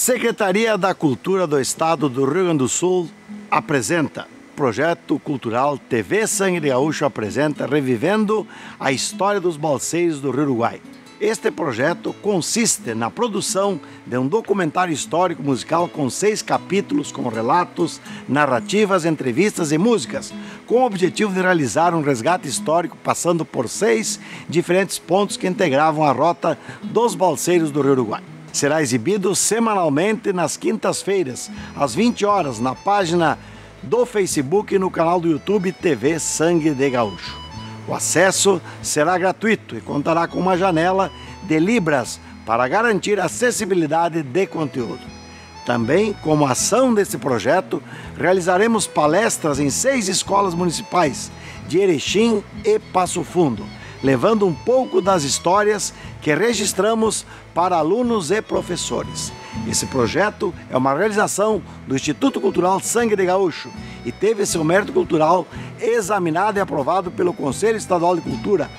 Secretaria da Cultura do Estado do Rio Grande do Sul apresenta Projeto Cultural TV Sangue de Gaúcho apresenta Revivendo a História dos Balseiros do Rio Uruguai. Este projeto consiste na produção de um documentário histórico musical com seis capítulos com relatos, narrativas, entrevistas e músicas, com o objetivo de realizar um resgate histórico passando por seis diferentes pontos que integravam a rota dos balseiros do Rio Uruguai. Será exibido semanalmente nas quintas-feiras, às 20 horas, na página do Facebook e no canal do YouTube TV Sangue de Gaúcho. O acesso será gratuito e contará com uma janela de libras para garantir acessibilidade de conteúdo. Também, como ação desse projeto, realizaremos palestras em seis escolas municipais de Erechim e Passo Fundo, levando um pouco das histórias que registramos para alunos e professores. Esse projeto é uma realização do Instituto Cultural Sangue de Gaúcho e teve seu mérito cultural examinado e aprovado pelo Conselho Estadual de Cultura.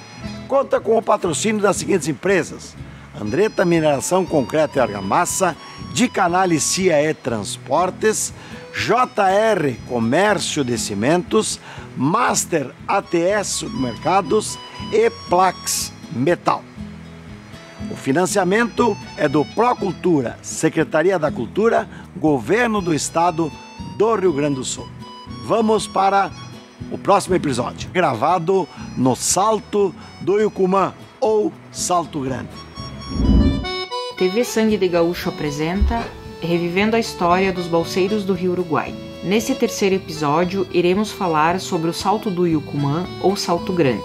Conta com o patrocínio das seguintes empresas: Andretta Mineração Concreto e Argamassa, de Cia e Transportes, JR Comércio de Cimentos, Master ATS Supermercados e Plax Metal. O financiamento é do Procultura, Secretaria da Cultura, Governo do Estado do Rio Grande do Sul. Vamos para o próximo episódio, gravado no Salto do Yucumã ou Salto Grande. TV Sangue de Gaúcho apresenta Revivendo a História dos Balseiros do Rio Uruguai. Nesse terceiro episódio, iremos falar sobre o Salto do Yucumã ou Salto Grande.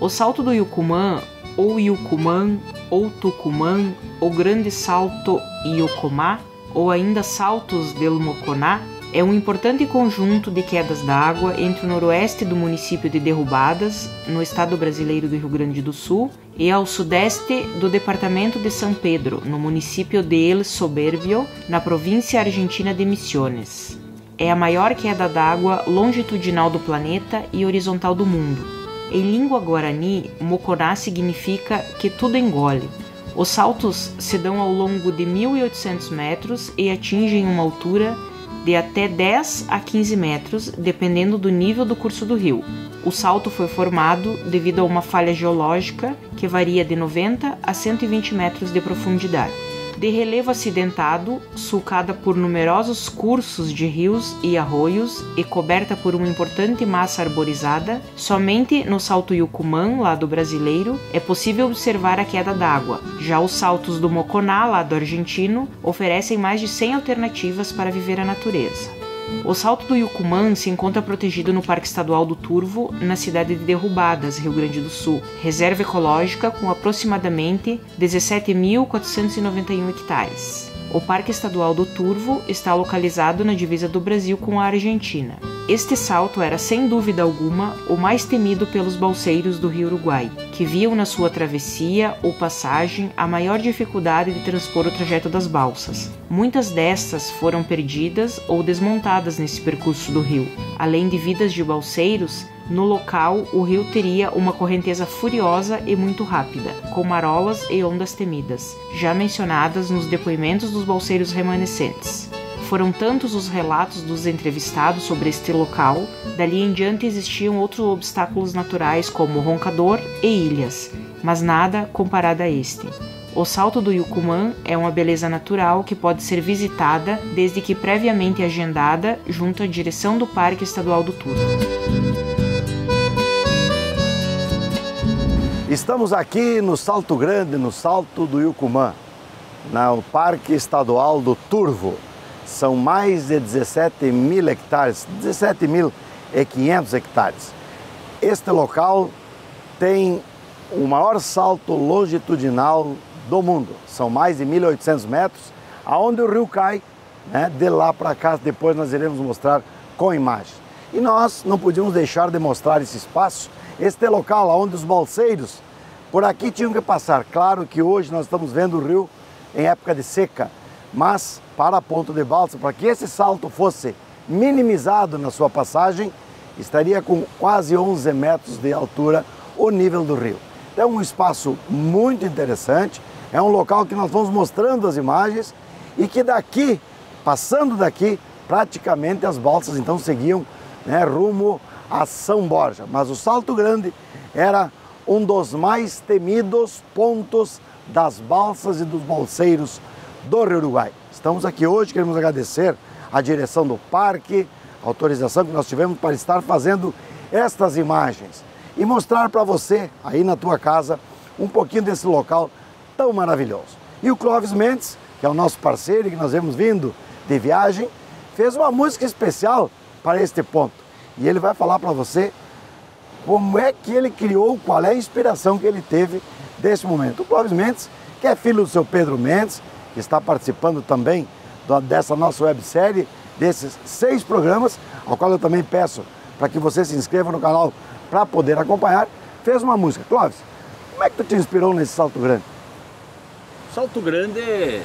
O Salto do Yucumã ou Yucumã ou Tucumã ou Grande Salto Iocomá ou ainda Saltos del Moconá é um importante conjunto de quedas d'água entre o noroeste do município de Derrubadas, no estado brasileiro do Rio Grande do Sul, e ao sudeste do departamento de São Pedro, no município de El Soberbio, na província argentina de Misiones. É a maior queda d'água longitudinal do planeta e horizontal do mundo em língua guarani, moconá significa que tudo engole. Os saltos se dão ao longo de 1.800 metros e atingem uma altura de até 10 a 15 metros, dependendo do nível do curso do rio. O salto foi formado devido a uma falha geológica que varia de 90 a 120 metros de profundidade de relevo acidentado, sulcada por numerosos cursos de rios e arroios e coberta por uma importante massa arborizada, somente no Salto Yucumã, lado brasileiro, é possível observar a queda d'água. Já os saltos do Moconá, lado argentino, oferecem mais de 100 alternativas para viver a natureza. O Salto do Yucumã se encontra protegido no Parque Estadual do Turvo, na cidade de Derrubadas, Rio Grande do Sul, reserva ecológica com aproximadamente 17.491 hectares. O Parque Estadual do Turvo está localizado na divisa do Brasil com a Argentina. Este salto era, sem dúvida alguma, o mais temido pelos balseiros do rio Uruguai, que viam na sua travessia ou passagem a maior dificuldade de transpor o trajeto das balsas. Muitas destas foram perdidas ou desmontadas nesse percurso do rio. Além de vidas de balseiros, no local o rio teria uma correnteza furiosa e muito rápida, com marolas e ondas temidas, já mencionadas nos depoimentos dos balseiros remanescentes. Foram tantos os relatos dos entrevistados sobre este local, dali em diante existiam outros obstáculos naturais como roncador e ilhas, mas nada comparado a este. O Salto do Yucumã é uma beleza natural que pode ser visitada desde que previamente agendada junto à direção do Parque Estadual do Turvo. Estamos aqui no Salto Grande, no Salto do Yucumã, no Parque Estadual do Turvo são mais de 17 mil hectares, 17.500 hectares. Este local tem o maior salto longitudinal do mundo, são mais de 1.800 metros, aonde o rio cai, né, de lá para cá, depois nós iremos mostrar com imagem. E nós não podíamos deixar de mostrar esse espaço, este local onde os balseiros por aqui tinham que passar. Claro que hoje nós estamos vendo o rio em época de seca, mas para a ponta de balsa, para que esse salto fosse minimizado na sua passagem, estaria com quase 11 metros de altura o nível do rio. É um espaço muito interessante, é um local que nós vamos mostrando as imagens e que daqui, passando daqui, praticamente as balsas então seguiam né, rumo a São Borja. Mas o Salto Grande era um dos mais temidos pontos das balsas e dos bolseiros do Rio Uruguai. Estamos aqui hoje, queremos agradecer a direção do parque, a autorização que nós tivemos para estar fazendo estas imagens e mostrar para você, aí na tua casa, um pouquinho desse local tão maravilhoso. E o Clóvis Mendes, que é o nosso parceiro que nós vemos vindo de viagem, fez uma música especial para este ponto. E ele vai falar para você como é que ele criou, qual é a inspiração que ele teve desse momento. O Clóvis Mendes, que é filho do seu Pedro Mendes, que está participando também dessa nossa websérie, desses seis programas, ao qual eu também peço para que você se inscreva no canal para poder acompanhar, fez uma música. Clóvis, como é que tu te inspirou nesse salto grande? Salto Grande é,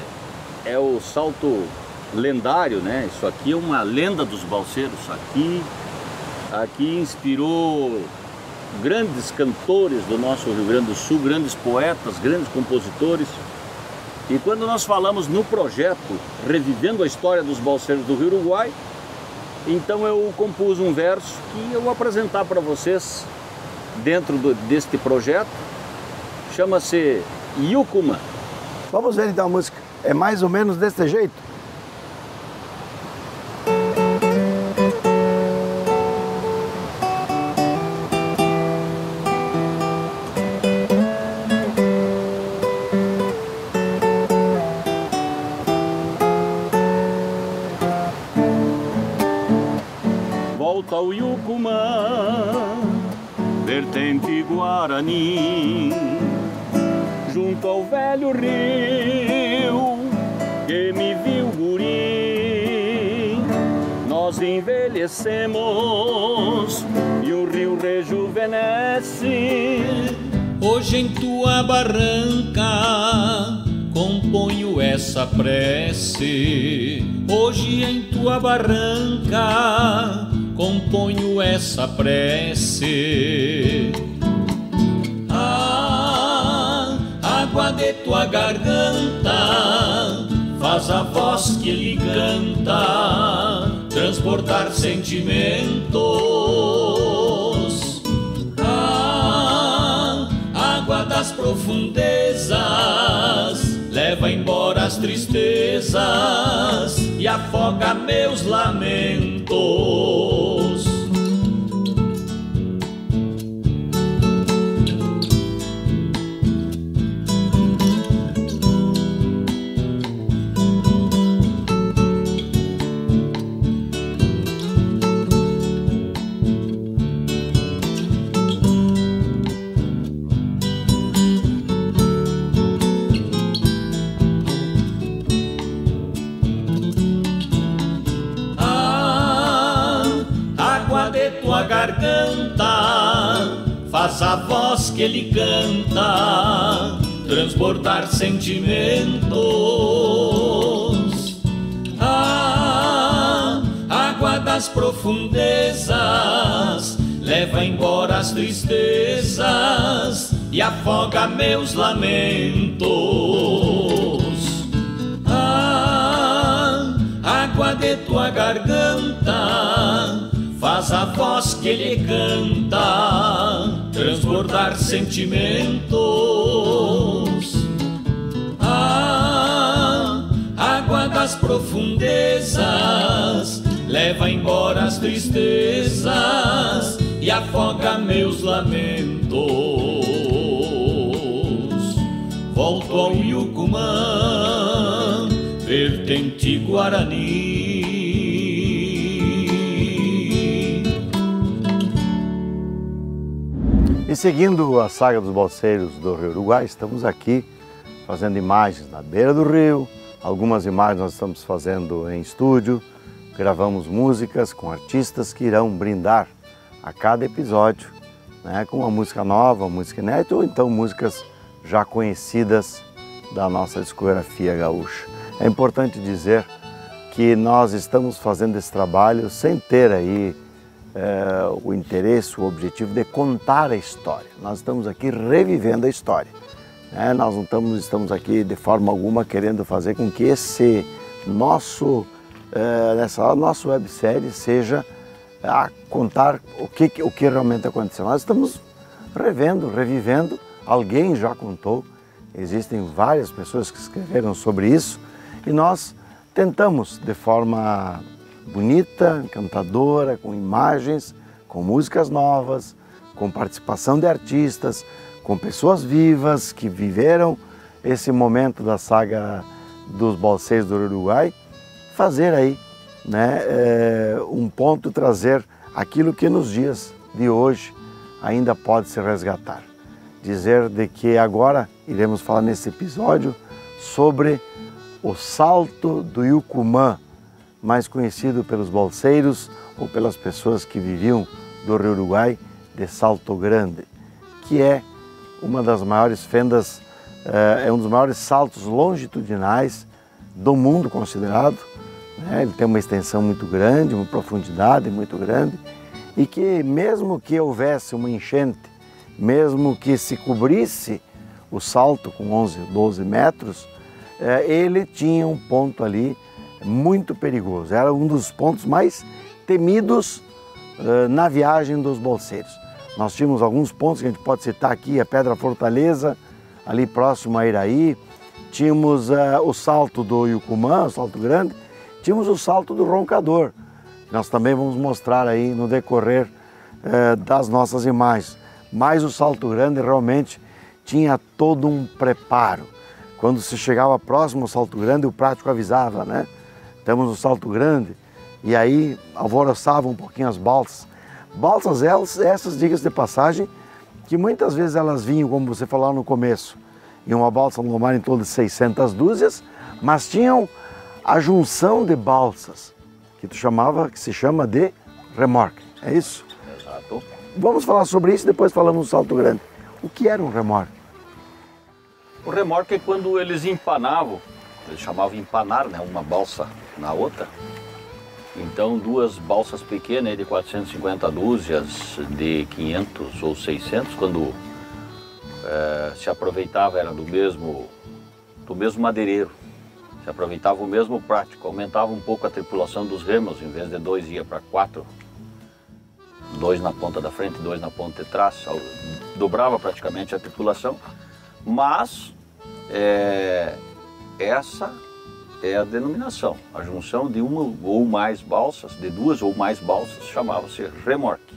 é o salto lendário, né? Isso aqui é uma lenda dos balseiros. Aqui, aqui inspirou grandes cantores do nosso Rio Grande do Sul, grandes poetas, grandes compositores. E quando nós falamos no projeto Revivendo a História dos Balseiros do Rio Uruguai, então eu compus um verso que eu vou apresentar para vocês dentro do, deste projeto. Chama-se Yucuma. Vamos ver então a música. É mais ou menos desse jeito? Junto ao velho rio que me viu guri. Nós envelhecemos e o rio rejuvenesce. Hoje em tua barranca componho essa prece. Hoje em tua barranca componho essa prece água de tua garganta faz a voz que lhe canta transportar sentimentos. Ah, água das profundezas leva embora as tristezas e afoga meus lamentos. Faz a voz que ele canta transportar sentimentos. A água das profundezas leva embora as tristezas e afoga meus lamentos. A água de tua garganta faz a voz que ele canta transbordar sentimentos. A água das profundezas leva embora as tristezas e afoga meus lamentos. Volto ao Yucumã, vertente Guarani seguindo a saga dos balseiros do Rio Uruguai, estamos aqui fazendo imagens na beira do rio, algumas imagens nós estamos fazendo em estúdio, gravamos músicas com artistas que irão brindar a cada episódio né, com uma música nova, uma música inédita ou então músicas já conhecidas da nossa discografia gaúcha. É importante dizer que nós estamos fazendo esse trabalho sem ter aí é, o interesse, o objetivo de contar a história. Nós estamos aqui revivendo a história. Né? Nós não estamos, estamos aqui de forma alguma querendo fazer com que esse nosso, eh, nessa nossa websérie seja a contar o que, o que realmente aconteceu. Nós estamos revendo, revivendo, alguém já contou, existem várias pessoas que escreveram sobre isso e nós tentamos de forma bonita, encantadora, com imagens, com músicas novas, com participação de artistas, com pessoas vivas que viveram esse momento da saga dos balseiros do Uruguai, fazer aí né, é, um ponto, trazer aquilo que nos dias de hoje ainda pode se resgatar. Dizer de que agora iremos falar nesse episódio sobre o salto do Yucumã, mais conhecido pelos bolseiros ou pelas pessoas que viviam do Rio Uruguai de Salto Grande, que é uma das maiores fendas, é um dos maiores saltos longitudinais do mundo considerado. Né? Ele tem uma extensão muito grande, uma profundidade muito grande e que mesmo que houvesse uma enchente, mesmo que se cobrisse o salto com 11, 12 metros, é, ele tinha um ponto ali muito perigoso. Era um dos pontos mais temidos uh, na viagem dos bolseiros. Nós tínhamos alguns pontos que a gente pode citar aqui, a Pedra Fortaleza, ali próximo a Iraí, tínhamos uh, o salto do Yucumã, o salto grande, tínhamos o salto do Roncador, que nós também vamos mostrar aí no decorrer uh, das nossas imagens. Mas o salto grande realmente tinha todo um preparo. Quando se chegava próximo ao salto grande, o prático avisava, né? Temos o salto grande, e aí alvoroçava um pouquinho as balsas. Balsas elas, essas, dicas de passagem, que muitas vezes elas vinham, como você falou no começo, em uma balsa no mar em torno de 600 dúzias, mas tinham a junção de balsas, que tu chamava, que se chama de remorque. É isso? Exato. Vamos falar sobre isso, depois falamos do salto grande. O que era um remorque? O remorque é quando eles empanavam, eles chamavam empanar, né, uma balsa na outra. Então duas balsas pequenas de 450 dúzias, de 500 ou 600, quando é, se aproveitava era do mesmo, do mesmo madeireiro. Se aproveitava o mesmo prático, aumentava um pouco a tripulação dos remos, em vez de dois ia para quatro, dois na ponta da frente, dois na ponta de trás, dobrava praticamente a tripulação, mas é, essa é a denominação, a junção de uma ou mais balsas, de duas ou mais balsas, chamava-se remorque.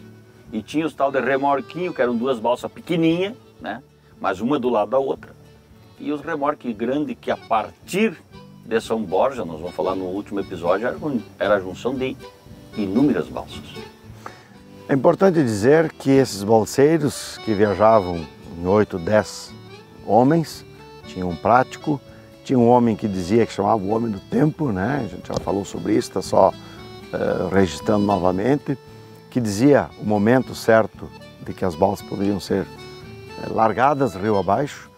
E tinha os tal de remorquinho, que eram duas balsas pequenininhas, né? mas uma do lado da outra. E os remorques grandes, que a partir de São Borja, nós vamos falar no último episódio, era a junção de inúmeras balsas. É importante dizer que esses balseiros que viajavam em 8, 10 homens, tinham um prático, tinha um homem que dizia que chamava o homem do tempo, né? A gente já falou sobre isso, está só uh, registrando novamente, que dizia o momento certo de que as balsas poderiam ser uh, largadas rio abaixo.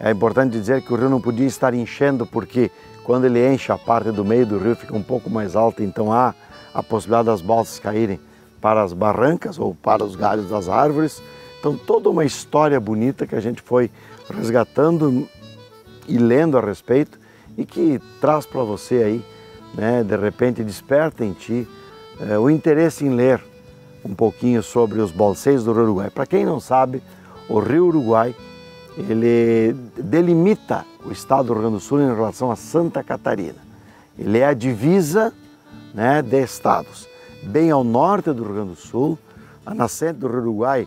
É importante dizer que o rio não podia estar enchendo porque quando ele enche a parte do meio do rio fica um pouco mais alta, então há a possibilidade das balsas caírem para as barrancas ou para os galhos das árvores. Então toda uma história bonita que a gente foi resgatando e lendo a respeito e que traz para você aí, né, de repente desperta em ti é, o interesse em ler um pouquinho sobre os bolseiros do Rio Uruguai. Para quem não sabe, o Rio Uruguai ele delimita o estado do Rio Grande do Sul em relação a Santa Catarina. Ele é a divisa né, de estados. Bem ao norte do Rio Grande do Sul, a nascente do Rio Uruguai,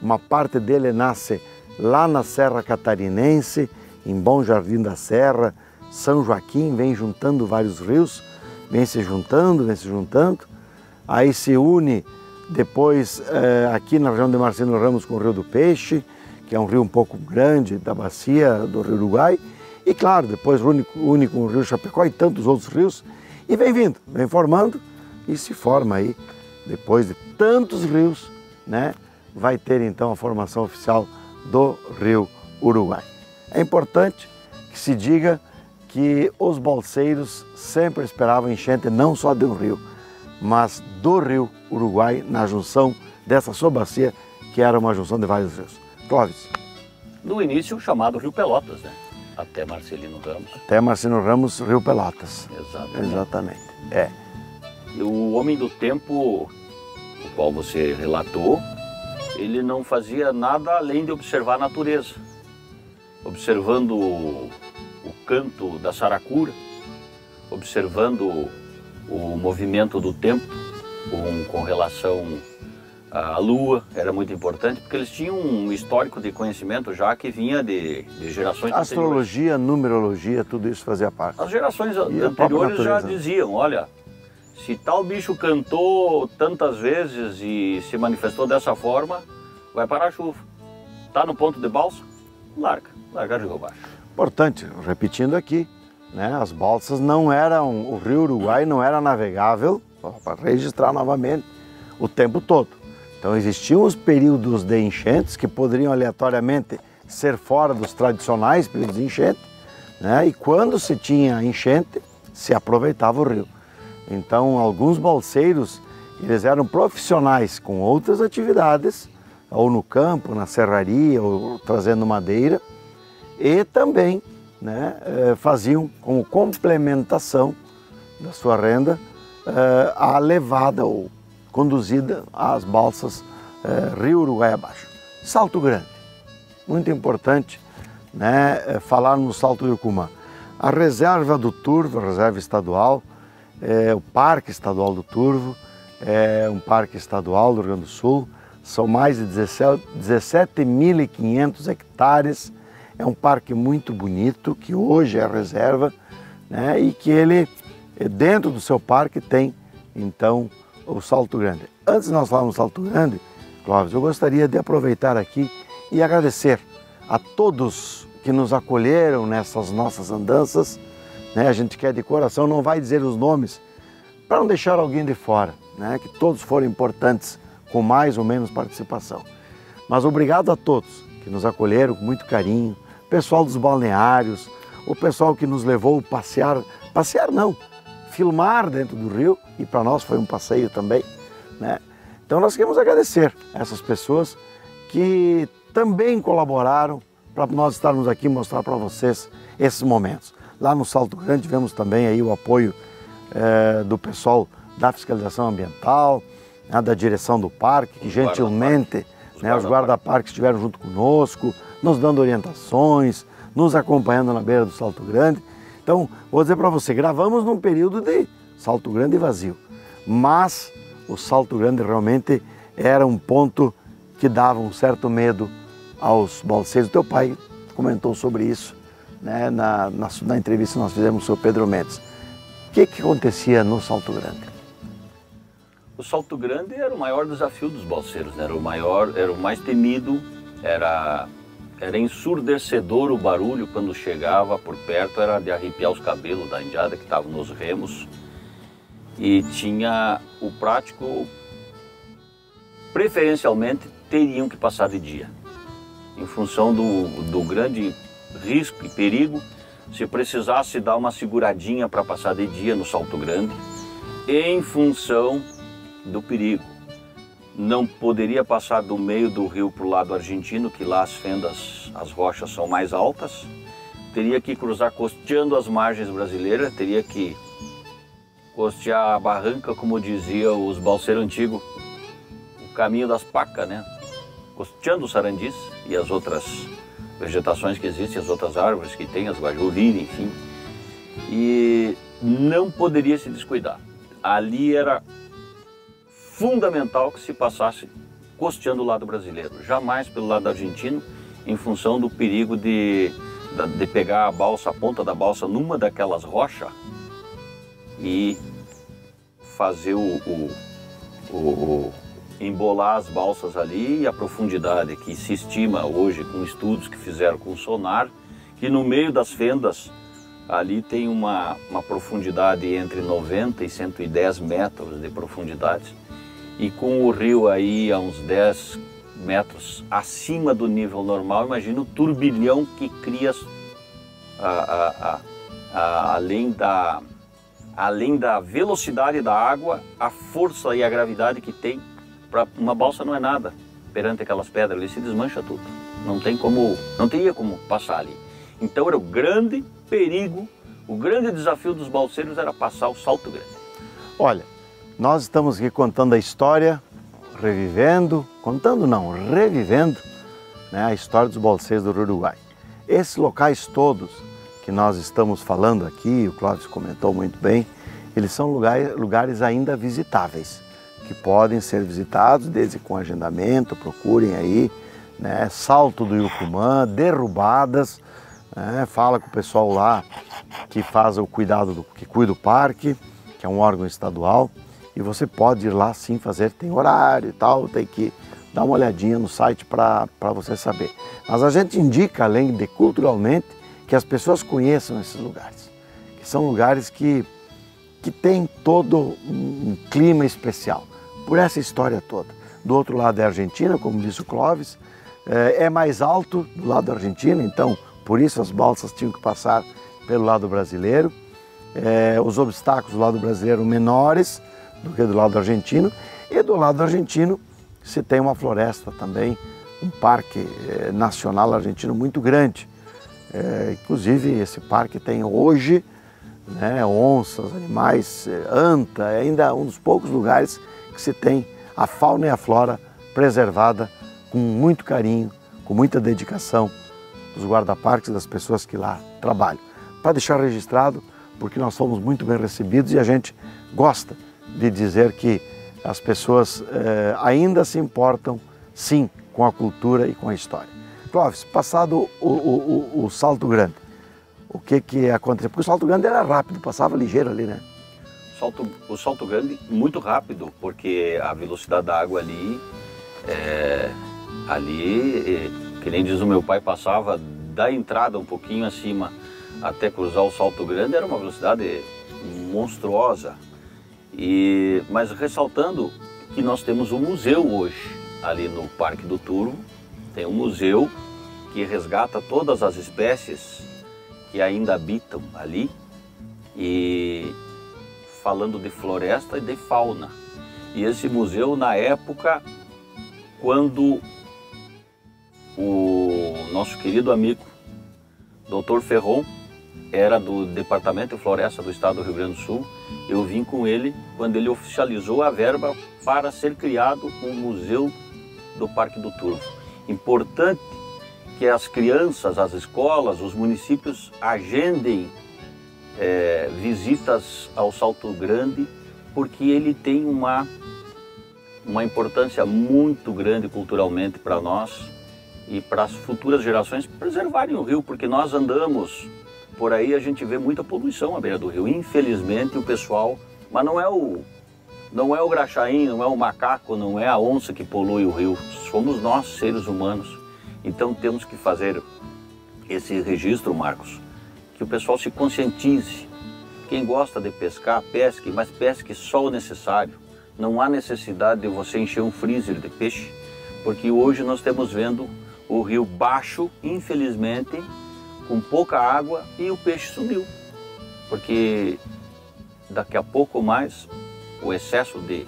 uma parte dele nasce lá na Serra Catarinense em Bom Jardim da Serra, São Joaquim, vem juntando vários rios, vem se juntando, vem se juntando, aí se une depois eh, aqui na região de Marcelo Ramos com o Rio do Peixe, que é um rio um pouco grande da bacia do Rio Uruguai, e claro, depois une, une com o Rio Chapecó e tantos outros rios, e vem vindo, vem formando e se forma aí, depois de tantos rios, né, vai ter então a formação oficial do Rio Uruguai. É importante que se diga que os bolseiros sempre esperavam enchente não só de um rio, mas do rio Uruguai na junção dessa sua bacia, que era uma junção de vários rios. Clóvis. No início, chamado Rio Pelotas, né? Até Marcelino Ramos. Até Marcelino Ramos, Rio Pelotas. Exatamente. Exatamente. É. E o homem do tempo, o qual você relatou, ele não fazia nada além de observar a natureza. Observando o, o canto da saracura, observando o movimento do tempo com, com relação à lua, era muito importante, porque eles tinham um histórico de conhecimento já que vinha de, de gerações Astrologia, anteriores. numerologia, tudo isso fazia parte. As gerações e anteriores já diziam, olha, se tal bicho cantou tantas vezes e se manifestou dessa forma, vai parar a chuva. Está no ponto de balsa? Larga, larga de baixo. Importante, repetindo aqui, né, as balsas não eram, o rio Uruguai não era navegável, para registrar novamente, o tempo todo. Então existiam os períodos de enchentes que poderiam aleatoriamente ser fora dos tradicionais períodos de enchente, né? e quando se tinha enchente, se aproveitava o rio. Então alguns balseiros, eles eram profissionais com outras atividades, ou no campo, na serraria, ou trazendo madeira, e também né, eh, faziam como complementação da sua renda eh, a levada ou conduzida às balsas eh, Rio Uruguai abaixo. Salto Grande, muito importante né, falar no Salto do Ucumã. A reserva do Turvo, a reserva estadual, é o Parque Estadual do Turvo, é um parque estadual do Rio Grande do Sul, são mais de 17.500 hectares é um parque muito bonito, que hoje é reserva, né, e que ele, dentro do seu parque, tem, então, o Salto Grande. Antes de nós falarmos do Salto Grande, Clóvis, eu gostaria de aproveitar aqui e agradecer a todos que nos acolheram nessas nossas andanças. Né? A gente quer de coração, não vai dizer os nomes, para não deixar alguém de fora, né? que todos foram importantes, com mais ou menos participação. Mas obrigado a todos que nos acolheram com muito carinho, pessoal dos balneários, o pessoal que nos levou passear, passear não, filmar dentro do rio, e para nós foi um passeio também, né? Então nós queremos agradecer essas pessoas que também colaboraram para nós estarmos aqui mostrar para vocês esses momentos. Lá no Salto Grande tivemos também aí o apoio é, do pessoal da fiscalização ambiental, né, da direção do parque, que gentilmente né, os guarda-parques estiveram junto conosco, nos dando orientações, nos acompanhando na beira do Salto Grande. Então, vou dizer para você, gravamos num período de Salto Grande vazio, mas o Salto Grande realmente era um ponto que dava um certo medo aos balseiros. Teu pai comentou sobre isso né, na, na, na entrevista que nós fizemos com o Pedro Mendes. O que, que acontecia no Salto Grande? O Salto Grande era o maior desafio dos balseiros, né? era o maior, era o mais temido, era era ensurdecedor o barulho quando chegava por perto, era de arrepiar os cabelos da indiada que estavam nos remos. E tinha o prático, preferencialmente, teriam que passar de dia. Em função do, do grande risco e perigo, se precisasse dar uma seguradinha para passar de dia no Salto Grande, em função do perigo não poderia passar do meio do rio para o lado argentino, que lá as fendas, as rochas são mais altas. Teria que cruzar costeando as margens brasileiras, teria que costear a barranca, como dizia os balseiros antigos, o caminho das pacas, né? Costeando o sarandis e as outras vegetações que existem, as outras árvores que tem, as guajuriri, enfim. E não poderia se descuidar. Ali era fundamental que se passasse costeando o lado brasileiro, jamais pelo lado argentino, em função do perigo de, de pegar a balsa, a ponta da balsa numa daquelas rochas e fazer o, o, o, o embolar as balsas ali e a profundidade que se estima hoje com estudos que fizeram com sonar, que no meio das fendas ali tem uma, uma profundidade entre 90 e 110 metros de profundidade e com o rio aí a uns 10 metros acima do nível normal, imagina o turbilhão que cria a, a, a, além, da, além da velocidade da água, a força e a gravidade que tem. Pra, uma balsa não é nada perante aquelas pedras, ali se desmancha tudo. Não tem como, não teria como passar ali. Então era o grande perigo, o grande desafio dos balseiros era passar o Salto Grande. Olha, nós estamos aqui contando a história, revivendo, contando não, revivendo né, a história dos balseiros do Uruguai. Esses locais todos que nós estamos falando aqui, o Clóvis comentou muito bem, eles são lugares, lugares ainda visitáveis, que podem ser visitados desde com agendamento, procurem aí, né, Salto do Yucumã, derrubadas, né, fala com o pessoal lá que faz o cuidado, do, que cuida do parque, que é um órgão estadual, e você pode ir lá sim fazer, tem horário e tal, tem que dar uma olhadinha no site para você saber. Mas a gente indica, além de culturalmente, que as pessoas conheçam esses lugares, que são lugares que, que têm todo um clima especial, por essa história toda. Do outro lado é a Argentina, como disse o Clóvis, é, é mais alto do lado da Argentina, então por isso as balsas tinham que passar pelo lado brasileiro. É, os obstáculos do lado brasileiro menores do que do lado argentino. E do lado argentino se tem uma floresta também, um parque é, nacional argentino muito grande. É, inclusive esse parque tem hoje né, onças, animais, é, anta, é ainda um dos poucos lugares que se tem a fauna e a flora preservada com muito carinho, com muita dedicação dos guarda-parques, das pessoas que lá trabalham. Para deixar registrado, porque nós fomos muito bem recebidos e a gente gosta de dizer que as pessoas eh, ainda se importam, sim, com a cultura e com a história. Clóvis, passado o, o, o, o salto grande, o que que aconteceu? Porque o salto grande era rápido, passava ligeiro ali, né? Salto, o salto grande muito rápido, porque a velocidade da água ali, é, ali que nem diz o meu pai, passava da entrada um pouquinho acima até cruzar o Salto Grande, era uma velocidade monstruosa. E, mas ressaltando que nós temos um museu hoje, ali no Parque do Turvo, tem um museu que resgata todas as espécies que ainda habitam ali e falando de floresta e de fauna. E esse museu, na época, quando o nosso querido amigo Dr. Ferron era do Departamento de Floresta do Estado do Rio Grande do Sul. Eu vim com ele quando ele oficializou a verba para ser criado um museu do Parque do Turvo. Importante que as crianças, as escolas, os municípios agendem é, visitas ao Salto Grande, porque ele tem uma, uma importância muito grande culturalmente para nós e para as futuras gerações preservarem o rio, porque nós andamos por aí, a gente vê muita poluição à beira do rio. Infelizmente, o pessoal, mas não é o não é o graxaim, não é o macaco, não é a onça que polui o rio, somos nós, seres humanos. Então temos que fazer esse registro, Marcos, que o pessoal se conscientize. Quem gosta de pescar, pesque, mas pesque só o necessário. Não há necessidade de você encher um freezer de peixe, porque hoje nós estamos vendo o rio baixo, infelizmente, com pouca água e o peixe sumiu. Porque daqui a pouco mais o excesso de,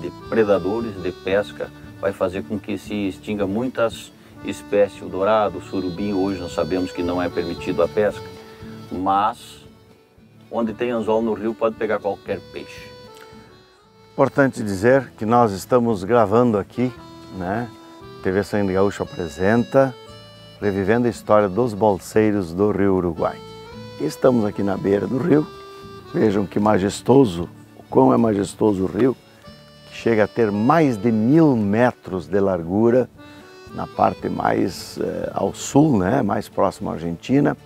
de predadores de pesca vai fazer com que se extinga muitas espécies, o dourado, o surubim, hoje nós sabemos que não é permitido a pesca, mas onde tem anzol no rio pode pegar qualquer peixe. Importante dizer que nós estamos gravando aqui, né, TV Sangue Gaúcho apresenta Revivendo a história dos bolseiros do Rio Uruguai. Estamos aqui na beira do rio. Vejam que majestoso, o quão é majestoso o rio, que chega a ter mais de mil metros de largura na parte mais eh, ao sul, né, mais próximo à Argentina.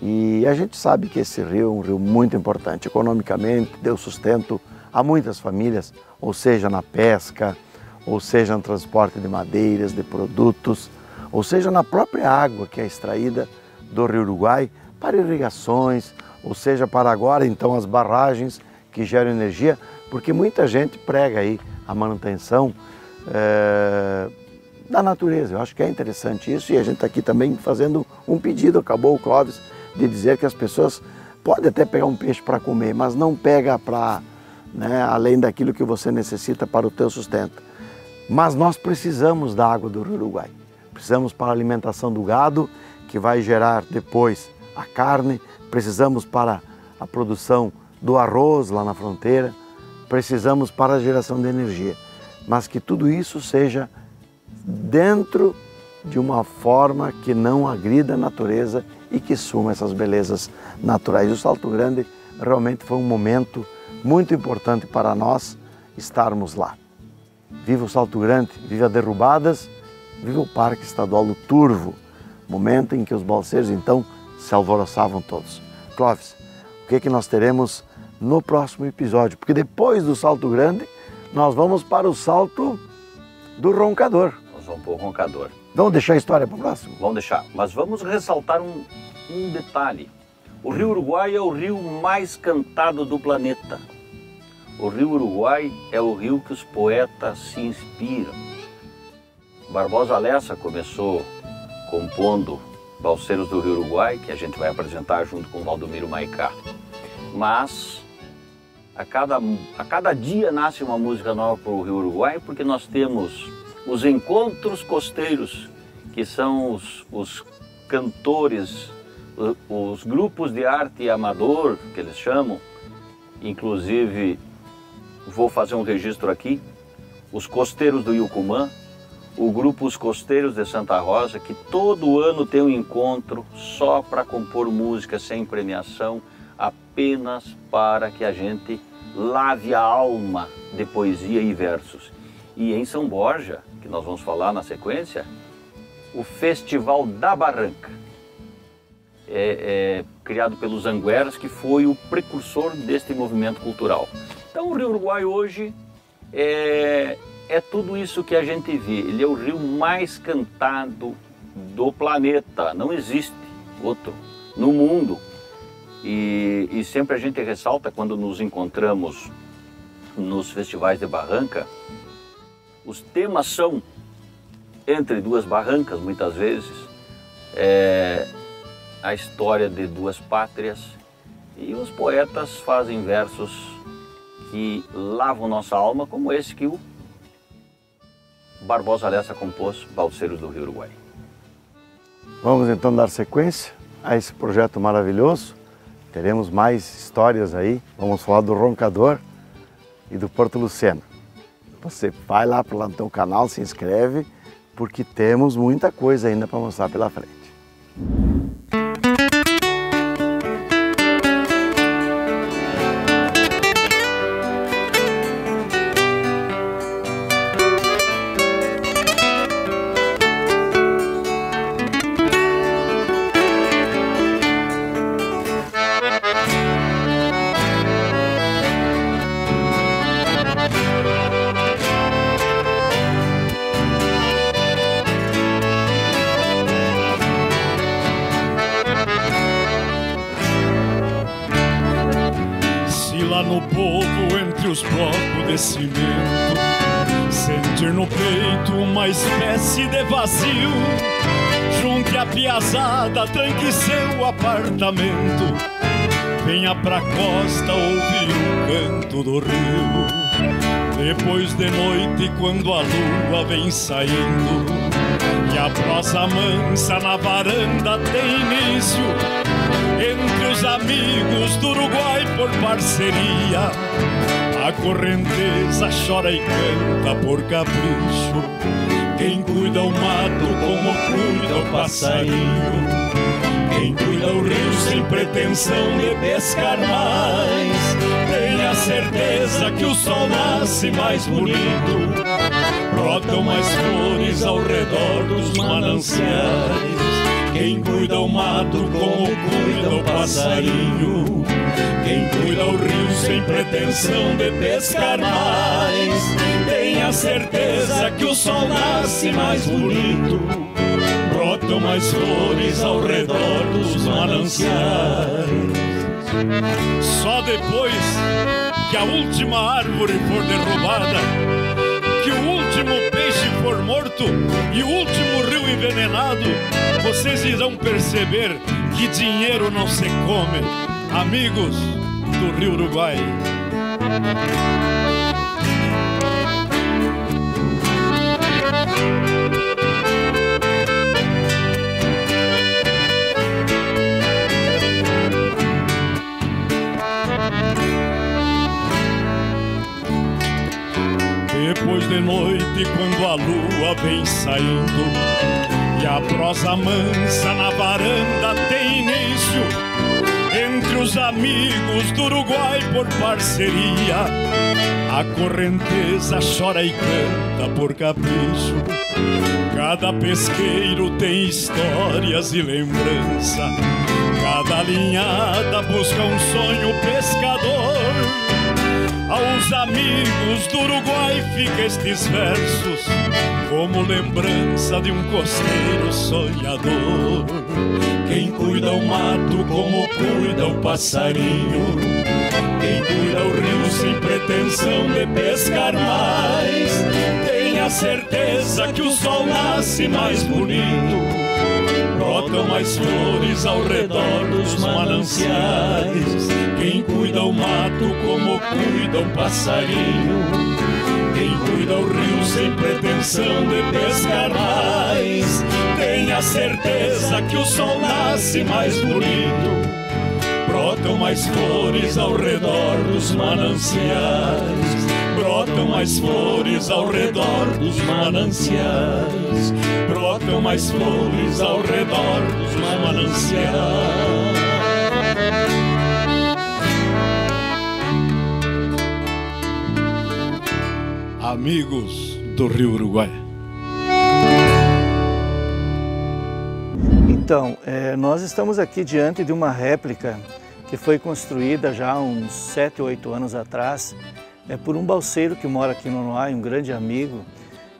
E a gente sabe que esse rio é um rio muito importante economicamente, deu sustento a muitas famílias, ou seja, na pesca, ou seja no transporte de madeiras, de produtos, ou seja na própria água que é extraída do Rio Uruguai para irrigações, ou seja para agora então as barragens que geram energia, porque muita gente prega aí a manutenção é, da natureza. Eu acho que é interessante isso e a gente está aqui também fazendo um pedido, acabou o Clóvis, de dizer que as pessoas podem até pegar um peixe para comer, mas não pega para, né, além daquilo que você necessita para o teu sustento. Mas nós precisamos da água do Rio Uruguai. Precisamos para a alimentação do gado, que vai gerar depois a carne, precisamos para a produção do arroz lá na fronteira, precisamos para a geração de energia, mas que tudo isso seja dentro de uma forma que não agrida a natureza e que suma essas belezas naturais. O Salto Grande realmente foi um momento muito importante para nós estarmos lá. Viva o Salto Grande, viva Derrubadas, viva o Parque Estadual do Turvo, momento em que os balseiros então se alvoroçavam todos. Clóvis, o que é que nós teremos no próximo episódio? Porque depois do Salto Grande, nós vamos para o Salto do Roncador. Nós vamos para o Roncador. Vamos deixar a história para o próximo? Vamos deixar, mas vamos ressaltar um, um detalhe. O Rio Uruguai é o rio mais cantado do planeta. O Rio Uruguai é o rio que os poetas se inspiram. Barbosa Lessa começou compondo Balseiros do Rio Uruguai, que a gente vai apresentar junto com Valdomiro Maicá. Mas a cada, a cada dia nasce uma música nova para o Rio Uruguai, porque nós temos os encontros costeiros, que são os, os cantores, os grupos de arte amador, que eles chamam, inclusive vou fazer um registro aqui, os costeiros do Yucumã, o grupo Os Costeiros de Santa Rosa, que todo ano tem um encontro só para compor música sem premiação, apenas para que a gente lave a alma de poesia e versos. E em São Borja, que nós vamos falar na sequência, o Festival da Barranca. É, é, criado pelos Angueras, que foi o precursor deste movimento cultural. Então o Rio Uruguai hoje é, é tudo isso que a gente vê. Ele é o rio mais cantado do planeta. Não existe outro no mundo. E, e sempre a gente ressalta quando nos encontramos nos festivais de barranca, os temas são entre duas barrancas, muitas vezes, é, a história de duas pátrias e os poetas fazem versos que lavam nossa alma, como esse que o Barbosa Lessa compôs Balseiros do Rio Uruguai. Vamos então dar sequência a esse projeto maravilhoso. Teremos mais histórias aí. Vamos falar do Roncador e do Porto Luceno. Você vai lá para o canal, se inscreve, porque temos muita coisa ainda para mostrar pela frente. Apartamento. Venha pra costa ouvir o canto do rio. Depois de noite, quando a lua vem saindo, e a prosa mansa na varanda tem início entre os amigos do Uruguai por parceria. A correnteza chora e canta por capricho. Quem cuida o mato como cuida o passarinho. Quem cuida o rio sem pretensão de pescar mais. Tenha certeza que o sol nasce mais bonito. Brotam mais flores ao redor dos mananciais. Quem cuida o mato como cuida o passarinho. Quem cuida o rio sem pretensão de pescar mais. Tenha certeza que o sol nasce mais bonito. Brotam mais flores ao redor dos mananciais. Só depois que a última árvore for derrubada, que o último peixe for morto e o último rio envenenado, vocês irão perceber que dinheiro não se come. Amigos do Rio Uruguai. Tarde quando a lua vem saindo e a prosa mansa na varanda tem início entre os amigos do Uruguai por parceria. A correnteza chora e canta por capricho. Cada pesqueiro tem histórias e lembrança. Cada linhada busca um sonho pescador. Aos amigos do Uruguai fica estes versos como lembrança de um costeiro sonhador. Quem cuida o mato como cuida o passarinho. Quem cuida o rio sem pretensão de pescar mais. Tenha certeza que o sol nasce mais bonito brotam mais flores ao redor dos mananciais. Quem cuida o mato como cuida o passarinho. Quem cuida o rio sem pretensão de pescar mais. Tenha certeza que o sol nasce mais bonito. Brotam mais flores ao redor dos mananciais brotam mais flores ao redor dos mananciais brotam mais flores ao redor dos mananciais. Amigos do Rio Uruguai. Então, é, nós estamos aqui diante de uma réplica que foi construída já há uns 7 ou 8 anos atrás é, por um balseiro que mora aqui no Noai, um grande amigo,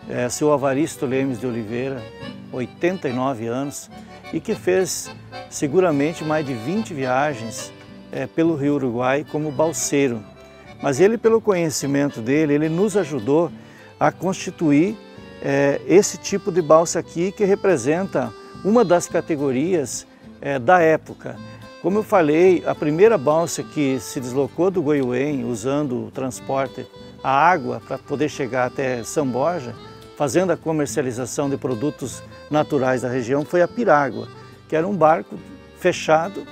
é, seu Avaristo Lemes de Oliveira, 89 anos, e que fez seguramente mais de 20 viagens é, pelo Rio Uruguai como balseiro. Mas ele, pelo conhecimento dele, ele nos ajudou a constituir é, esse tipo de balsa aqui que representa uma das categorias é, da época. Como eu falei, a primeira balsa que se deslocou do Goiuém usando o transporte, a água para poder chegar até São Borja, fazendo a comercialização de produtos naturais da região foi a Pirágua, que era um barco fechado,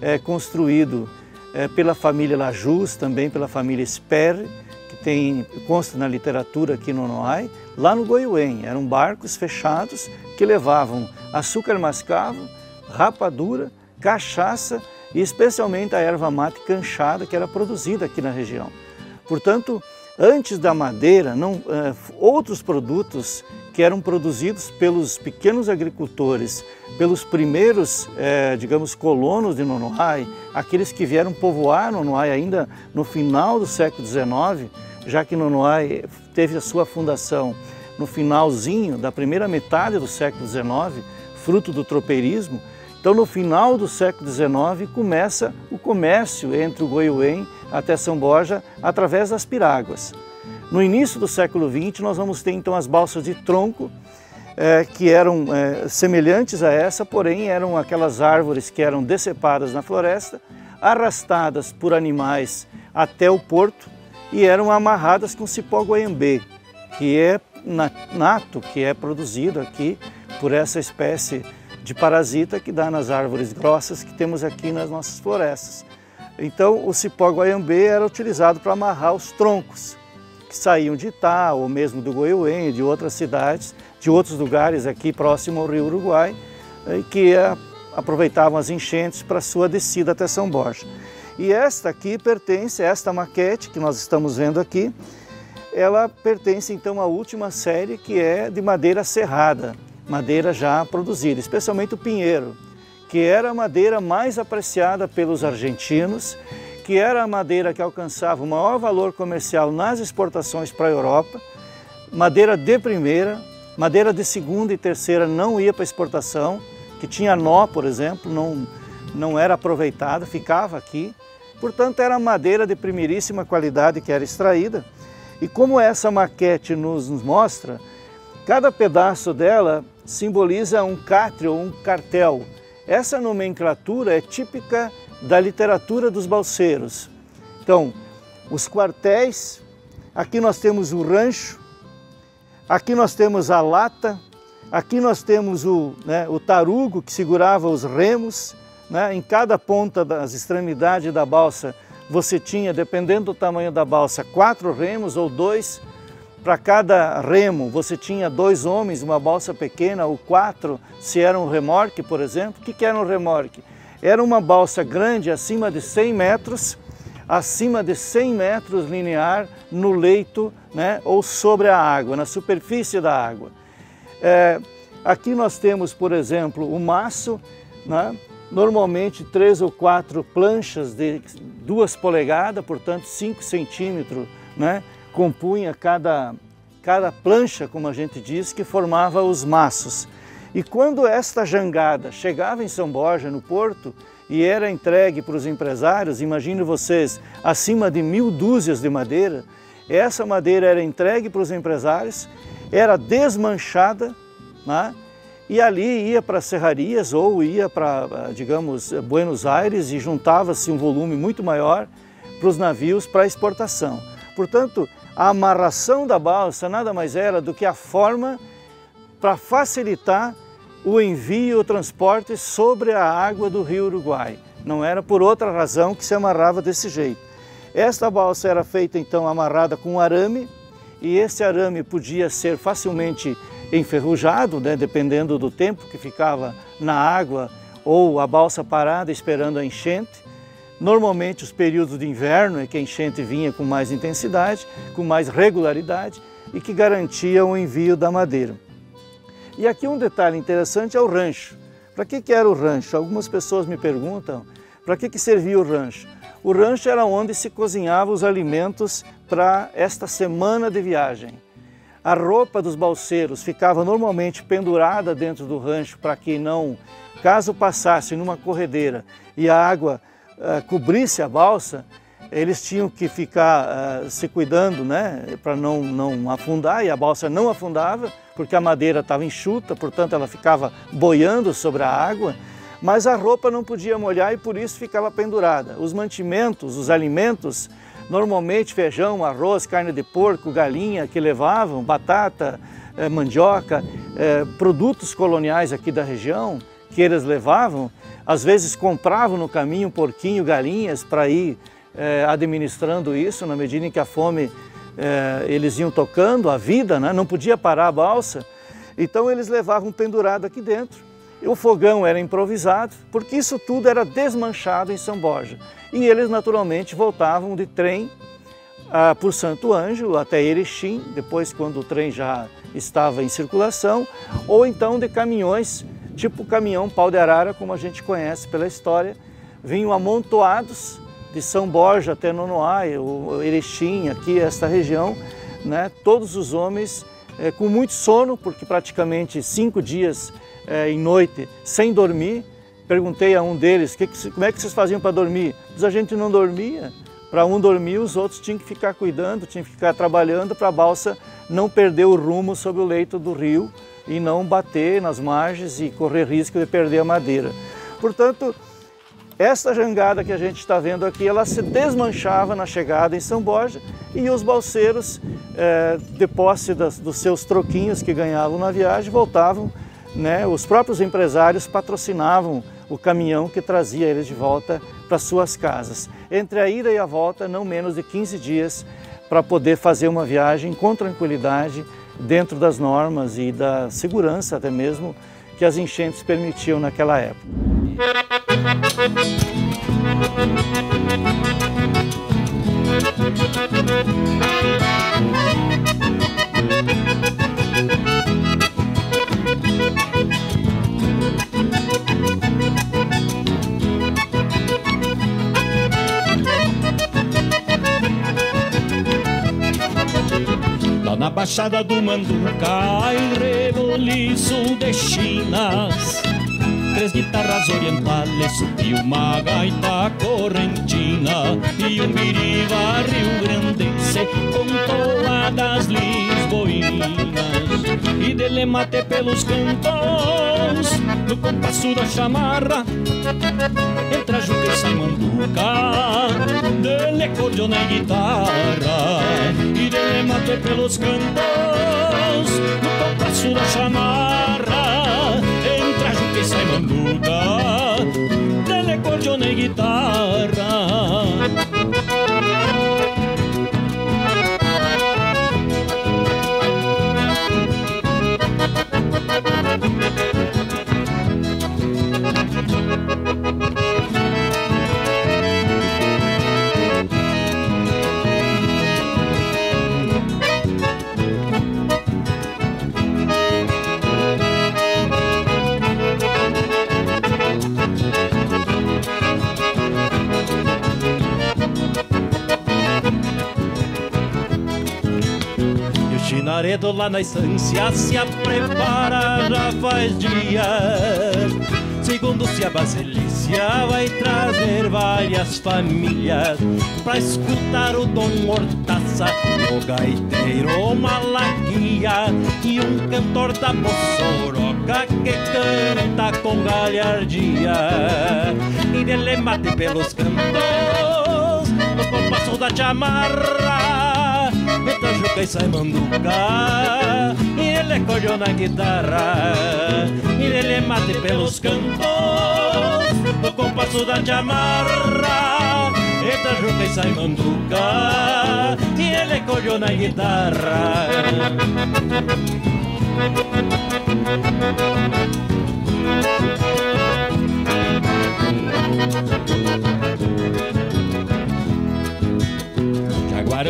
é, construído é, pela família Lajus, também pela família Sperry, que tem, consta na literatura aqui no Noai, lá no Goiuém. Eram barcos fechados que levavam açúcar mascavo, rapadura, cachaça e especialmente a erva mate canchada que era produzida aqui na região. Portanto, Antes da madeira, não, uh, outros produtos que eram produzidos pelos pequenos agricultores, pelos primeiros, eh, digamos, colonos de Nonoai, aqueles que vieram povoar Nonoai ainda no final do século XIX, já que Nonoai teve a sua fundação no finalzinho da primeira metade do século XIX, fruto do tropeirismo. Então, no final do século XIX, começa o comércio entre o Goiuém até São Borja através das piráguas. No início do século XX, nós vamos ter então as balsas de tronco, é, que eram é, semelhantes a essa, porém eram aquelas árvores que eram decepadas na floresta, arrastadas por animais até o porto e eram amarradas com cipó goiambê, que é nato, que é produzido aqui por essa espécie de parasita que dá nas árvores grossas que temos aqui nas nossas florestas. Então, o cipó guaiambê era utilizado para amarrar os troncos que saíam de Itá, ou mesmo do Goiuém, de outras cidades, de outros lugares aqui próximo ao Rio Uruguai, eh, que aproveitavam as enchentes para sua descida até São Borja. E esta aqui pertence, esta maquete que nós estamos vendo aqui, ela pertence então à última série que é de madeira serrada, madeira já produzida, especialmente o pinheiro que era a madeira mais apreciada pelos argentinos, que era a madeira que alcançava o maior valor comercial nas exportações para a Europa, madeira de primeira, madeira de segunda e terceira não ia para exportação, que tinha nó, por exemplo, não, não era aproveitada, ficava aqui. Portanto, era madeira de primeiríssima qualidade que era extraída. E como essa maquete nos mostra, cada pedaço dela simboliza um catre ou um cartel, essa nomenclatura é típica da literatura dos balseiros. Então, os quartéis, aqui nós temos o rancho, aqui nós temos a lata, aqui nós temos o, né, o tarugo que segurava os remos, né, em cada ponta das extremidades da balsa você tinha, dependendo do tamanho da balsa, quatro remos ou dois, para cada remo você tinha dois homens, uma balsa pequena ou quatro, se era um remorque, por exemplo. O que, que era um remorque? Era uma balsa grande, acima de 100 metros, acima de 100 metros linear no leito né, ou sobre a água, na superfície da água. É, aqui nós temos, por exemplo, o maço, né, normalmente três ou quatro planchas de duas polegadas, portanto 5 centímetros, né, compunha cada, cada plancha, como a gente diz, que formava os maços. E quando esta jangada chegava em São Borja, no porto, e era entregue para os empresários, imagine vocês, acima de mil dúzias de madeira, essa madeira era entregue para os empresários, era desmanchada, né? e ali ia para serrarias ou ia para, digamos, Buenos Aires e juntava-se um volume muito maior para os navios para exportação. Portanto, a amarração da balsa nada mais era do que a forma para facilitar o envio, o transporte sobre a água do rio Uruguai. Não era por outra razão que se amarrava desse jeito. Esta balsa era feita então amarrada com arame e esse arame podia ser facilmente enferrujado, né, dependendo do tempo que ficava na água ou a balsa parada esperando a enchente. Normalmente os períodos de inverno é que a enchente vinha com mais intensidade, com mais regularidade e que garantia o envio da madeira. E aqui um detalhe interessante é o rancho. Para que, que era o rancho? Algumas pessoas me perguntam para que, que servia o rancho. O rancho era onde se cozinhavam os alimentos para esta semana de viagem. A roupa dos balseiros ficava normalmente pendurada dentro do rancho para que não, caso passasse numa corredeira e a água uh, cobrisse a balsa, eles tinham que ficar uh, se cuidando né, para não, não afundar e a balsa não afundava porque a madeira estava enxuta, portanto ela ficava boiando sobre a água, mas a roupa não podia molhar e por isso ficava pendurada. Os mantimentos, os alimentos, normalmente feijão, arroz, carne de porco, galinha que levavam, batata, eh, mandioca, eh, produtos coloniais aqui da região que eles levavam, às vezes compravam no caminho porquinho, galinhas para ir eh, administrando isso na medida em que a fome é, eles iam tocando a vida, né? não podia parar a balsa, então eles levavam pendurado aqui dentro. O fogão era improvisado, porque isso tudo era desmanchado em São Borja. E eles naturalmente voltavam de trem ah, por Santo Ângelo até Erechim, depois quando o trem já estava em circulação, ou então de caminhões, tipo caminhão pau de arara, como a gente conhece pela história, vinham amontoados de São Borja até Nonoá, o Erechim, aqui esta região, né, todos os homens é, com muito sono, porque praticamente cinco dias é, em noite sem dormir. Perguntei a um deles, que que, como é que vocês faziam para dormir? A gente não dormia. Para um dormir, os outros tinham que ficar cuidando, tinham que ficar trabalhando para a balsa não perder o rumo sobre o leito do rio e não bater nas margens e correr risco de perder a madeira. Portanto, esta jangada que a gente está vendo aqui, ela se desmanchava na chegada em São Borja e os balseiros, é, de posse das, dos seus troquinhos que ganhavam na viagem, voltavam, né, os próprios empresários patrocinavam o caminhão que trazia eles de volta para suas casas. Entre a ida e a volta, não menos de 15 dias para poder fazer uma viagem com tranquilidade, dentro das normas e da segurança até mesmo que as enchentes permitiam naquela época. Na Baixada do Manduca, em reboliço de chinas. Três guitarras orientales e uma gaita correntina E um biriba rio-grandense com toadas lisboinas. E dele mate pelos cantões no compasso da chamarra Entra juca e sai manduca Dele cordiona e guitarra. E dele mate pelos cantões no compasso da chamarra que sai manduca Telecordione e guitarra Música Laredo lá na estância se a prepara já faz dia. Segundo-se a Basilícia vai trazer várias famílias Pra escutar o Dom Mortaça, o gaiteiro Malaquia E um cantor da Bossoroca que canta com galhardia. E dele mate pelos cantos, no compasso da chamarra Entra Juca e sai Manduca E ele colheu na guitarra E ele mate pelos cantos No compasso da chamarra. Entra Juca e sai Manduca E ele colheu na guitarra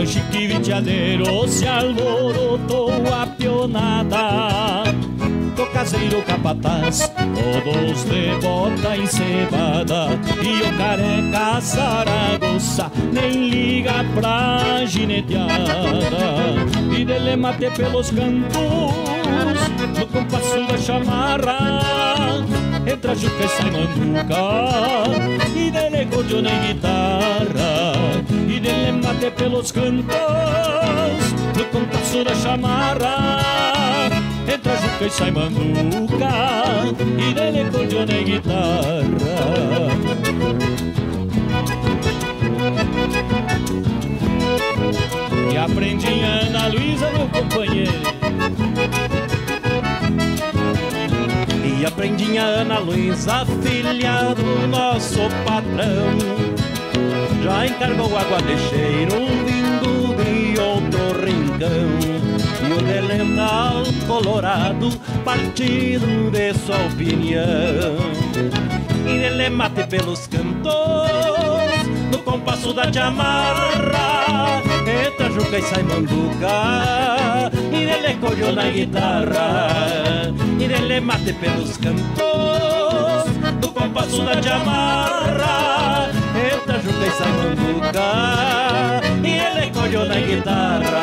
Jaguarão chique se alborotou a pionada. Do caseiro capataz, todos de bota encebada E o careca Saragossa nem liga pra gineteada. E dele mate pelos cantos, no compasso da chamarra. Entra Juca e sai Manduca E dele e guitarra E mate pelos cantos No compasso da chamarra Entra Juca e sai Manduca E dele cordiona e guitarra. E aprendi Ana Luísa, meu companheiro. E aprendi a Ana Luísa, filha do nosso patrão Já encargou água de cheiro vindo de outro rincão. E o delental colorado partido de sua opinião. E ele mate pelos cantores no compasso da chamarra. Entra Juca e sai Manduca. E ele colheu na guitarra. E ele mate pelos cantores No compasso da chamarra Entra Juca e sai Manduca E ele colheu na guitarra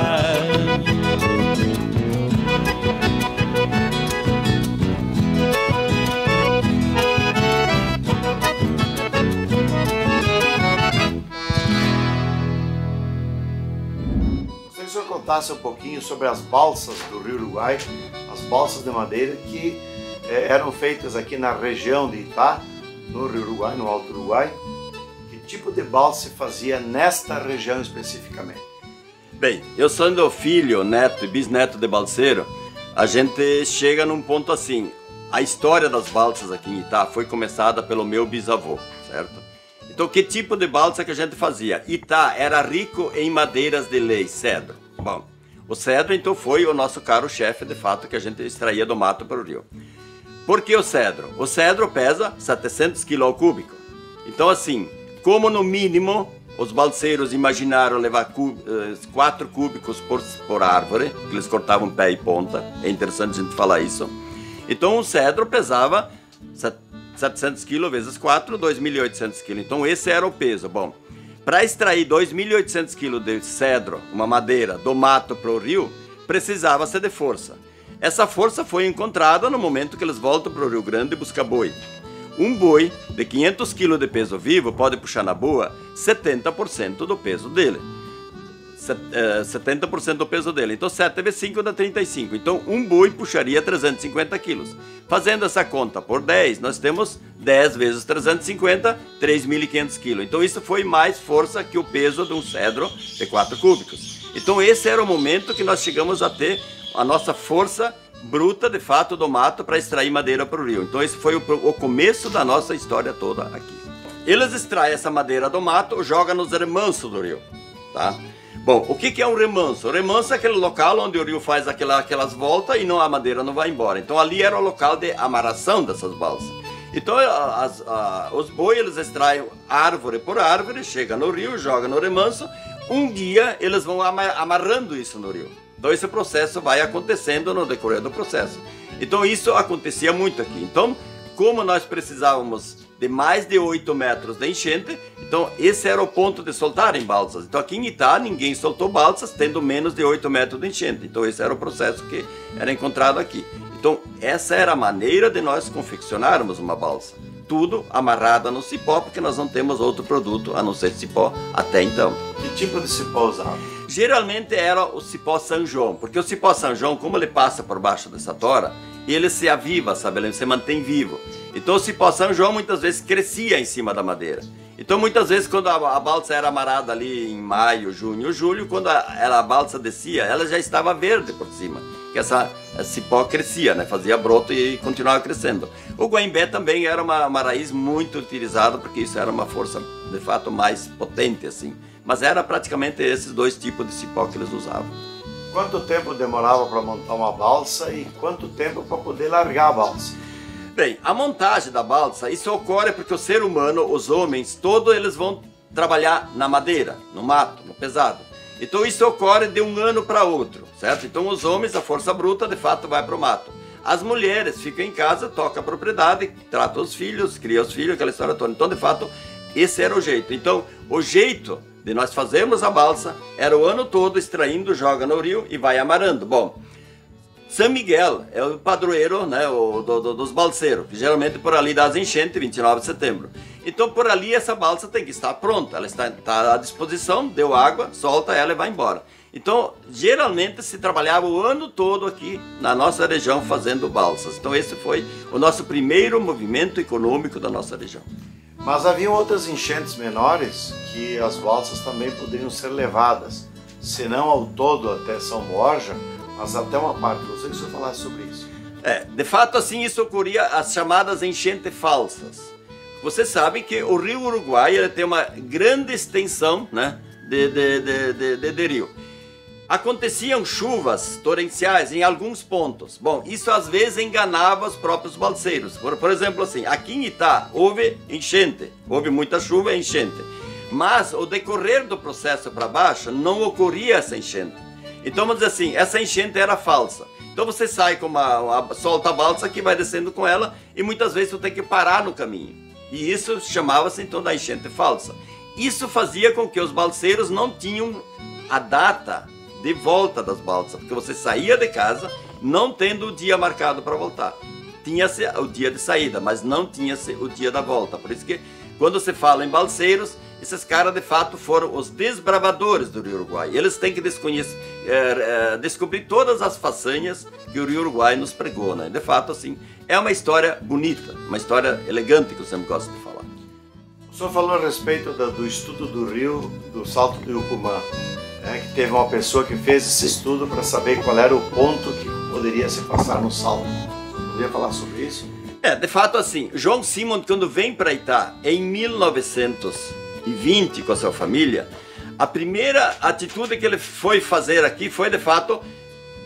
Gostaria que o senhor contasse um pouquinho sobre as balsas do Rio Uruguai, as balsas de madeira que eh, eram feitas aqui na região de Itá, no Rio Uruguai, no Alto Uruguai. Tipo de balsa se fazia nesta região especificamente? Bem, eu sendo filho, neto e bisneto de balseiro, a gente chega num ponto assim. A história das balsas aqui em Itá foi começada pelo meu bisavô, certo? Então, que tipo de balsa que a gente fazia? Itá era rico em madeiras de lei, cedro. Bom, o cedro então foi o nosso caro chefe, de fato, que a gente extraía do mato para o rio. Por que o cedro? O cedro pesa 700 kg ao cúbico. Então, assim, como no mínimo os balseiros imaginaram levar cu, eh, quatro cúbicos por, por árvore, que eles cortavam pé e ponta, é interessante a gente falar isso. Então, o cedro pesava 700 kg vezes 4, 2.800 kg. Então, esse era o peso. Bom, para extrair 2.800 kg de cedro, uma madeira, do mato para o rio, precisava-se de força. Essa força foi encontrada no momento que eles voltam para o Rio Grande buscar boi. Um boi de 500 kg de peso vivo pode puxar na boa 70% do peso dele. Set- eh, 70% do peso dele. Então 7 vezes 5 dá 35. Então um boi puxaria 350 quilos. Fazendo essa conta por 10, nós temos 10 vezes 350, 3.500 quilos. Então isso foi mais força que o peso de um cedro de 4 cúbicos. Então esse era o momento que nós chegamos a ter a nossa força bruta de fato do mato para extrair madeira para o rio. Então esse foi o, o começo da nossa história toda aqui. Eles extraem essa madeira do mato, jogam nos remansos do rio, tá? Bom, o que, que é um remanso? O remanso é aquele local onde o rio faz aquela, aquelas voltas e não, a madeira não vai embora. Então ali era o local de amarração dessas balsas. Então as- a- os bois eles extraem árvore por árvore, chega no rio, joga no remanso. Um dia eles vão ama- amarrando isso no rio. Então esse processo vai acontecendo no decorrer do processo. Então isso acontecia muito aqui. Então, como nós precisávamos de mais de 8 metros de enchente, Então, esse era o ponto de soltar em balsas. Então, aqui em Itá, ninguém soltou balsas tendo menos de 8 metros de enchente. Então, esse era o processo que era encontrado aqui. Então, essa era a maneira de nós confeccionarmos uma balsa. Tudo amarrada no cipó, porque nós não temos outro produto a não ser cipó até então. Que tipo de cipó usava? Geralmente era o cipó São João, porque o cipó São João, como ele passa por baixo dessa tora, ele se aviva, sabe? Ele se mantém vivo. Então o cipó São João muitas vezes crescia em cima da madeira. Então, muitas vezes, quando a, a, balsa era amarrada ali em maio, junho, julho, quando a, a, balsa descia, ela já estava verde por cima. Que essa, cipó crescia, né? fazia broto e continuava crescendo. O guaimbé também era uma, uma raiz muito utilizada, porque isso era uma força, de fato, mais potente, assim. Mas era praticamente esses dois tipos de cipó que eles usavam. Quanto tempo demorava para montar uma balsa e quanto tempo para poder largar a balsa? Bem, a montagem da balsa, isso ocorre porque o ser humano, os homens, todos eles vão trabalhar na madeira, no mato, no pesado. Então isso ocorre de um ano para outro, certo? Então os homens, a força bruta, de fato vai para o mato. As mulheres ficam em casa, tocam a propriedade, tratam os filhos, criam os filhos, aquela história toda. Então, de fato, esse era o jeito. Então, o jeito de nós fazermos a balsa era o ano todo extraindo, joga no rio e vai amarrando. Bom, são Miguel é o padroeiro né, o, do, do, dos balseiros, geralmente por ali das enchentes, 29 de setembro. Então por ali essa balsa tem que estar pronta, ela está, está à disposição, deu água, solta ela e vai embora. Então geralmente se trabalhava o ano todo aqui na nossa região fazendo balsas. Então esse foi o nosso primeiro movimento econômico da nossa região. Mas havia outras enchentes menores que as balsas também poderiam ser levadas, se não ao todo até São Borja, mas até uma parte. Gostaria que o senhor falasse sobre isso. É, de fato, assim isso ocorria as chamadas enchentes falsas. Vocês sabem que o rio Uruguai tem uma grande extensão né, de, de, de, de, de rio. Aconteciam chuvas torrenciais em alguns pontos. Bom, isso às vezes enganava os próprios balseiros. Por, por exemplo, assim, aqui em Itá houve enchente, houve muita chuva e enchente. Mas o decorrer do processo para baixo não ocorria essa enchente. Então vamos dizer assim, essa enchente era falsa. Então você sai com uma, uma solta a balsa que vai descendo com ela e muitas vezes você tem que parar no caminho. E isso chamava-se então da enchente falsa. Isso fazia com que os balseiros não tinham a data de volta das balsas, porque você saía de casa não tendo o dia marcado para voltar. Tinha-se o dia de saída, mas não tinha-se o dia da volta. Por isso que quando se fala em balseiros, esses caras de fato foram os desbravadores do Rio Uruguai. Eles têm que é, é, descobrir todas as façanhas que o Rio Uruguai nos pregou. Né? De fato, assim, é uma história bonita, uma história elegante que eu sempre gosto de falar. O senhor falou a respeito do, do estudo do rio, do salto do Yucumã. É, que teve uma pessoa que fez esse estudo para saber qual era o ponto que poderia se passar no salto. Poderia falar sobre isso? É, de fato assim, João Simon quando vem para Itá em 1900 e 20 com a sua família, a primeira atitude que ele foi fazer aqui foi de fato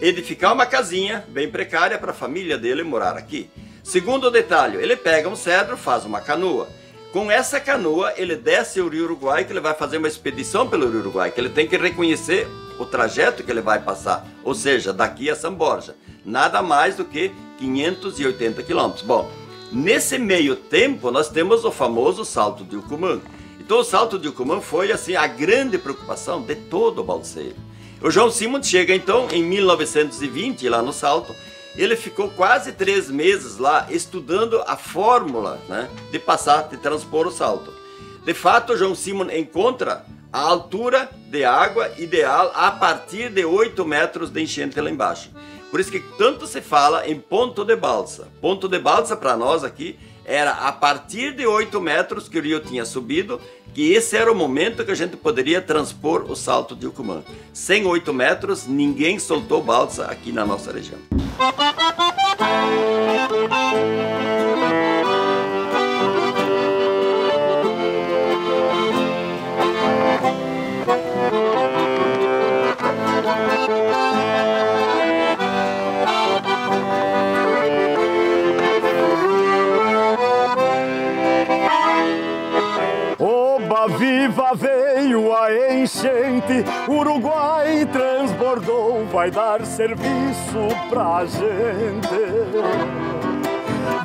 edificar uma casinha bem precária para a família dele morar aqui. Segundo detalhe, ele pega um cedro, faz uma canoa. Com essa canoa, ele desce o Rio Uruguai, que ele vai fazer uma expedição pelo Rio Uruguai, que ele tem que reconhecer o trajeto que ele vai passar, ou seja, daqui a São Borja. Nada mais do que 580 quilômetros. Bom, nesse meio tempo, nós temos o famoso Salto de Ucumã. Então o salto de Ucumã foi assim a grande preocupação de todo o balseiro. O João Simons chega então em 1920 lá no salto, ele ficou quase três meses lá estudando a fórmula né, de passar, de transpor o salto. De fato, João Simon encontra a altura de água ideal a partir de 8 metros de enchente lá embaixo. Por isso que tanto se fala em ponto de balsa. Ponto de balsa para nós aqui era a partir de 8 metros que o rio tinha subido, que esse era o momento que a gente poderia transpor o salto de Ucumã. Sem 8 metros, ninguém soltou balsa aqui na nossa região. A enchente, Uruguai transbordou, vai dar serviço pra gente.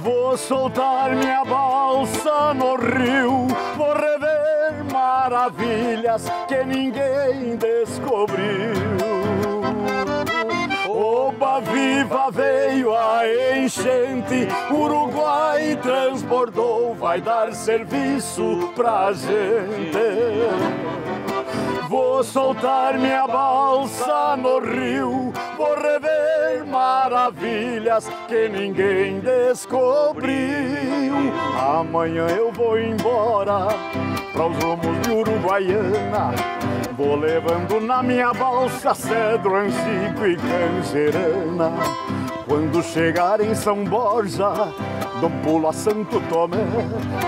Vou soltar minha balsa no rio, vou rever maravilhas que ninguém descobriu. Oba viva veio a enchente, Uruguai transbordou, vai dar serviço pra gente. Vou soltar minha balsa no rio, vou rever maravilhas que ninguém descobriu. Amanhã eu vou embora para os rumos de Uruguaiana. Vou levando na minha balsa cedro, ancico e canjerana. Quando chegar em São Borja, dou um pulo a Santo Tomé,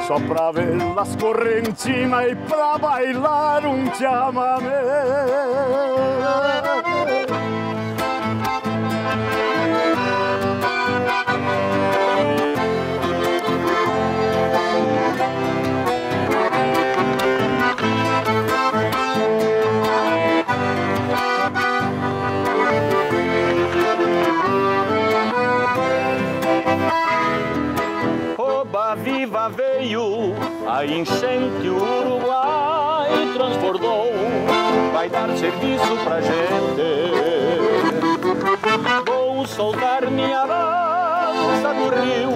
só pra ver as correntinas e pra bailar um chamamé. A enchente o Uruguai transbordou, vai dar serviço pra gente. Vou soltar minha lança no rio,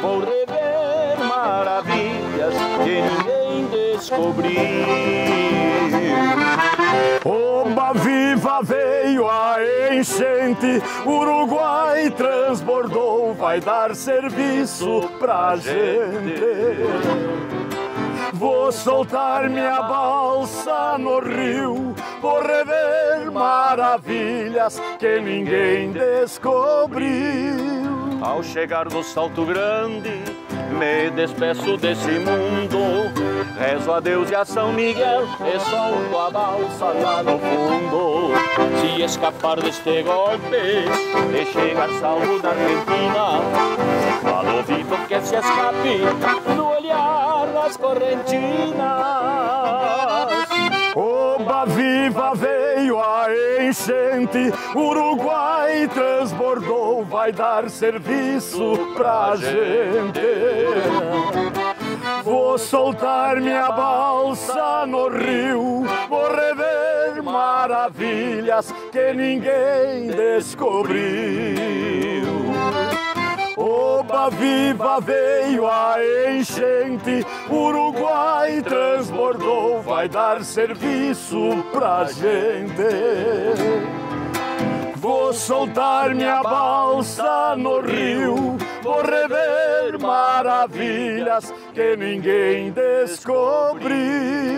vou rever maravilhas que ninguém descobriu. Oba viva veio a enchente, Uruguai transbordou, vai dar serviço pra gente. Vou soltar minha balsa no rio, vou rever maravilhas que ninguém descobriu. Ao chegar no Salto Grande, me despeço desse mundo. Rezo a Deus e a São Miguel e solto a balsa lá no fundo. Se escapar deste golpe e chegar salvo da Argentina, falo ouvido que se escape no olhar das correntinas. Oba viva veio a enchente, Uruguai transbordou, vai dar serviço pra gente. Vou soltar minha balsa no rio, vou rever maravilhas que ninguém descobriu. Oba viva veio a enchente, Uruguai transbordou, vai dar serviço pra gente. Vou soltar minha balsa no rio, vou rever maravilhas que ninguém descobriu.